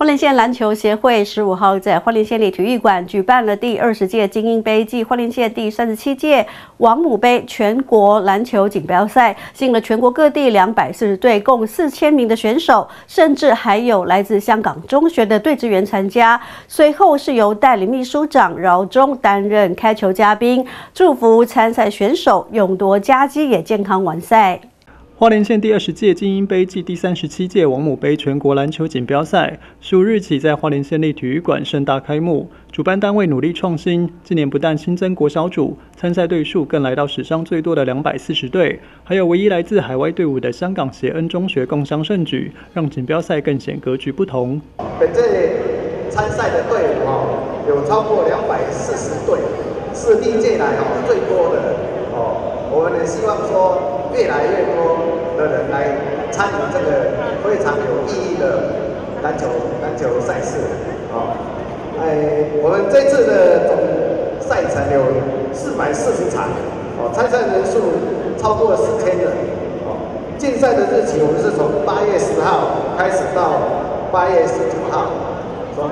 花莲县篮球协会十五号在花莲县立体育馆举办了第二十届精英杯暨花莲县第三十七届王母杯全国篮球锦标赛，吸引了全国各地两百四十队，共四千名的选手，甚至还有来自香港中学的队职员参加。随后是由代理秘书长饶忠担任开球嘉宾，祝福参赛选手勇夺佳绩，也健康完赛。花莲县第二十届精英杯暨第三十七届王母杯全国篮球锦标赛，十五日起在花莲县立体育馆盛大开幕。主办单位努力创新，今年不但新增国小组，参赛队数更来到史上最多的两百四十队，还有唯一来自海外队伍的香港协恩中学共襄盛举，让锦标赛更显格局不同。本届参赛的队伍哈，有超过两百四十队，是历届来哦最多的哦。我们也希望说，越来越多。的人来参与这个非常有意义的篮球篮球赛事，啊，哎，我们这次的总赛程有四百四十场，哦，参赛人数超过四千人，哦，竞赛的日期我们是从八月十号开始到八月十九号，总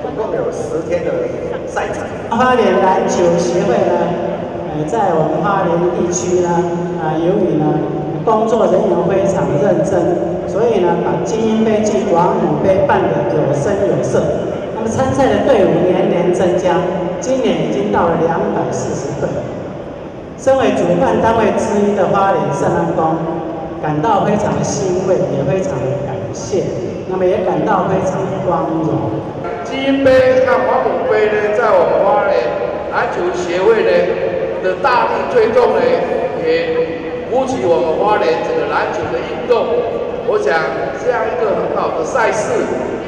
总共有十天的赛程。花莲篮球协会呢，呃，在我们花莲地区呢，啊，由于呢。工作人员非常认真，所以呢，把精英杯暨王母杯办得有声有色。那么参赛的队伍年年增加，今年已经到了两百四十队。身为主办单位之一的花莲圣安宫，感到非常的欣慰，也非常的感谢。那么也感到非常的光荣。精英杯和王母杯呢，在我们花莲篮球协会呢的大力推动呢，也。鼓起我们花莲这个篮球的运动，我想这样一个很好的赛事，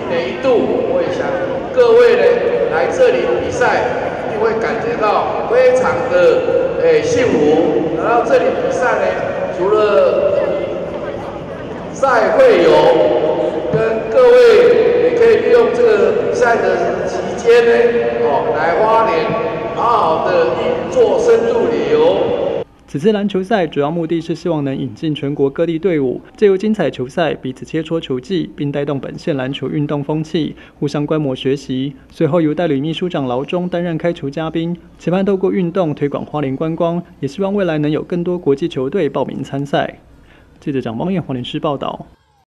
一年一度，我也想各位呢来这里比赛，一定会感觉到非常的诶幸福。来到这里比赛呢，除了赛会友跟各位也可以利用这个比赛的期间呢，哦来花莲好好的做深度旅游。此次篮球赛主要目的是希望能引进全国各地队伍，借由精彩球赛彼此切磋球技，并带动本县篮球运动风气，互相观摩学习。随后由代理秘书长劳中担任开球嘉宾，期盼透过运动推广花莲观光，也希望未来能有更多国际球队报名参赛。记者蒋邦彦、黄连师报道。